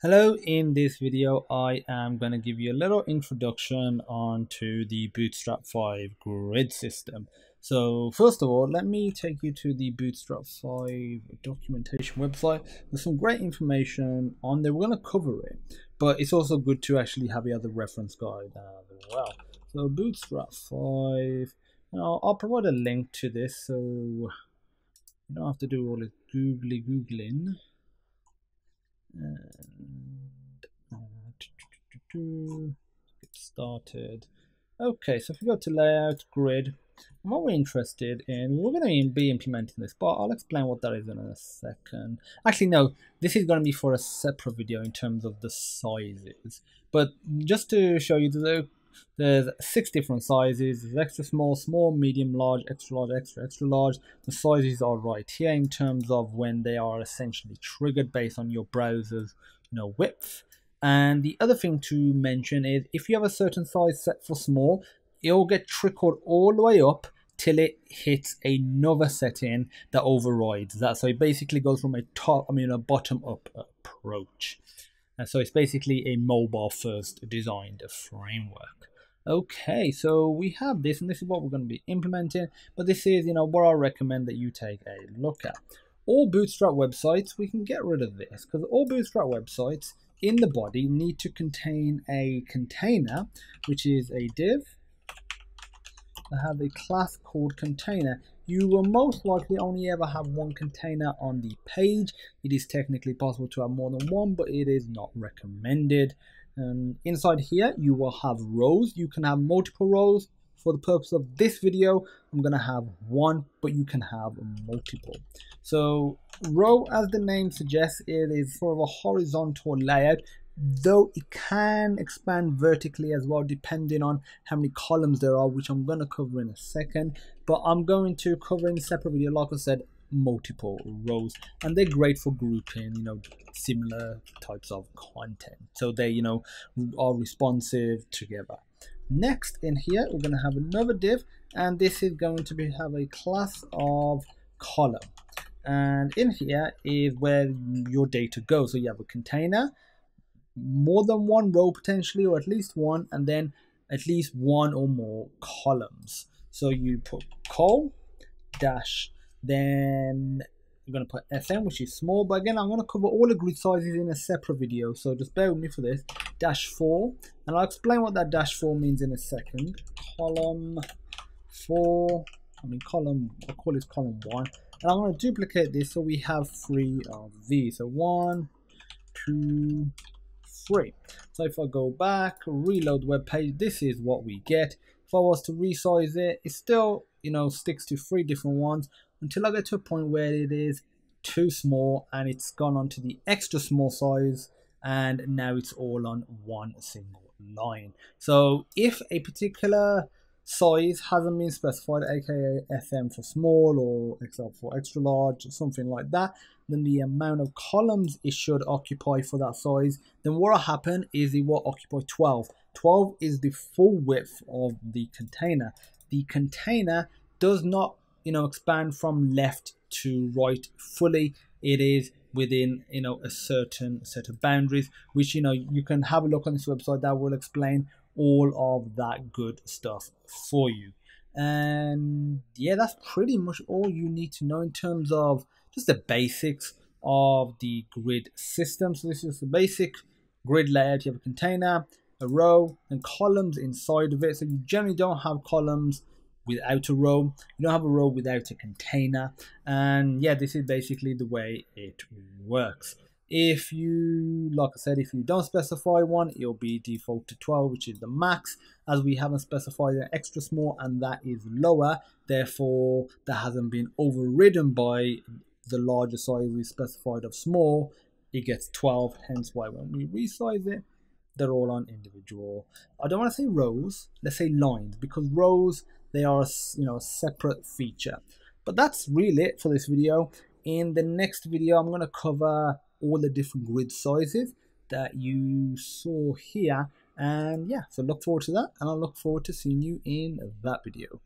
Hello, in this video I am going to give you a little introduction onto the Bootstrap 5 grid system. So first of all, let me take you to the Bootstrap 5 documentation website. There's some great information on there. We're going to cover it, but it's also good to actually have the other reference guide as well. So Bootstrap 5, now I'll provide a link to this so you don't have to do all this googly googling and uh, get started. Okay, so if we go to layout, grid, what we're interested in, we're going to be implementing this, but I'll explain what that is in a second. Actually, no, this is going to be for a separate video in terms of the sizes. But just to show you the there's six different sizes. There's extra small, small, medium, large, extra large, extra, extra large. The sizes are right here in terms of when they are essentially triggered based on your browser's you know, width. And the other thing to mention is if you have a certain size set for small, it'll get trickled all the way up till it hits another setting that overrides that. So it basically goes from a top, I mean, a bottom up approach. And so it's basically a mobile first designed framework. Okay, so we have this and this is what we're going to be implementing, but this is, you know, what I recommend that you take a look at. All Bootstrap websites, we can get rid of this because all Bootstrap websites in the body need to contain a container, which is a div that have a class called container you will most likely only ever have one container on the page. It is technically possible to have more than one, but it is not recommended. And inside here, you will have rows. You can have multiple rows. For the purpose of this video, I'm going to have one, but you can have multiple. So row, as the name suggests, it is sort of a horizontal layout though it can expand vertically as well depending on how many columns there are which I'm going to cover in a second. But I'm going to cover in separate video like I said multiple rows and they're great for grouping you know similar types of content. So they you know are responsive together. Next in here we're going to have another div. And this is going to be have a class of column. And in here is where your data goes. So you have a container more than one row potentially or at least one and then at least one or more columns. So you put col dash then I'm going to put sm which is small. But again I'm going to cover all the grid sizes in a separate video so just bear with me for this. Dash 4 and I'll explain what that dash 4 means in a second. Column 4 I mean column I'll call this column 1 and I'm going to duplicate this so we have three of these. So one two free. So if I go back, reload web page, this is what we get. If I was to resize it, it still, you know, sticks to three different ones until I get to a point where it is too small and it's gone on to the extra small size and now it's all on one single line. So if a particular size hasn't been specified, aka SM for small or XL for extra large, something like that, then the amount of columns it should occupy for that size, then what will happen is it will occupy 12. 12 is the full width of the container. The container does not, you know, expand from left to right fully. It is within, you know, a certain set of boundaries, which, you know, you can have a look on this website that will explain all of that good stuff for you. And yeah, that's pretty much all you need to know in terms of just the basics of the grid system. So this is the basic grid layout. You have a container, a row, and columns inside of it. So you generally don't have columns without a row. You don't have a row without a container. And yeah, this is basically the way it works. If you, like I said, if you don't specify one, it'll be default to 12, which is the max, as we haven't specified an extra small and that is lower. Therefore, that hasn't been overridden by the larger size we specified of small. It gets 12, hence why when we resize it, they're all on individual. I don't want to say rows, let's say lines, because rows, they are you know, a separate feature. But that's really it for this video. In the next video, I'm going to cover all the different grid sizes that you saw here. And yeah so look forward to that and I look forward to seeing you in that video